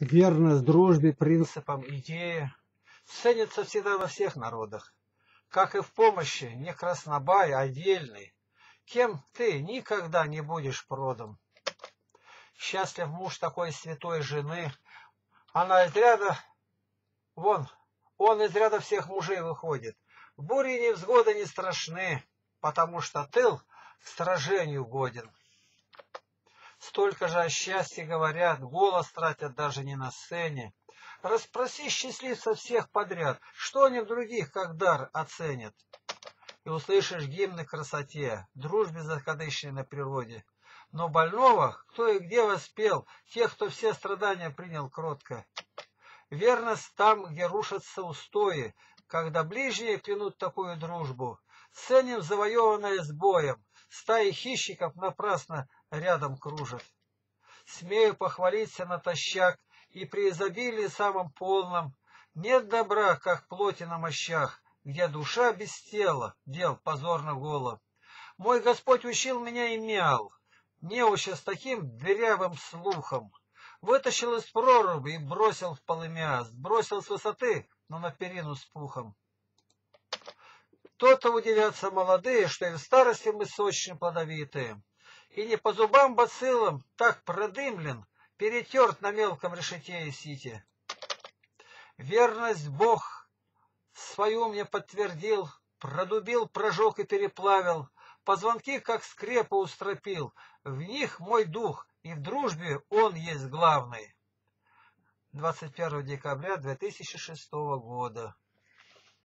Верность дружбе, принципам, идее ценится всегда во всех народах. Как и в помощи, не краснобай, а отдельный. Кем ты никогда не будешь продом. Счастлив муж такой святой жены. Она из ряда, вон, он из ряда всех мужей выходит. Бури и невзгоды не страшны, потому что тыл к сражению годен. Столько же о счастье говорят, голос тратят даже не на сцене. Распроси счастливца всех подряд, что они в других как дар оценят. И услышишь гимны красоте, дружбе закадычной на природе. Но больного, кто и где воспел, тех, кто все страдания принял кротко. Верность там, где рушатся устои, когда ближние клянут такую дружбу. Ценим завоеванное с боем, стаи хищников напрасно рядом кружат. Смею похвалиться натощак, и при изобилии самом полном нет добра, как плоти на мощах, где душа без тела, дел позорно голо. Мой Господь учил меня и мял, неуча с таким дырявым слухом. Вытащил из проруби и бросил в полымя, сбросил с высоты, но на перину с пухом. То-то удивятся молодые, что и в старости мы сочны плодовитые и не по зубам бациллам так продымлен, перетерт на мелком решете и сите. Верность Бог свою мне подтвердил, продубил, прожег и переплавил, позвонки, как скрепа, устропил, в них мой дух, и в дружбе он есть главный. 21 декабря 2006 года.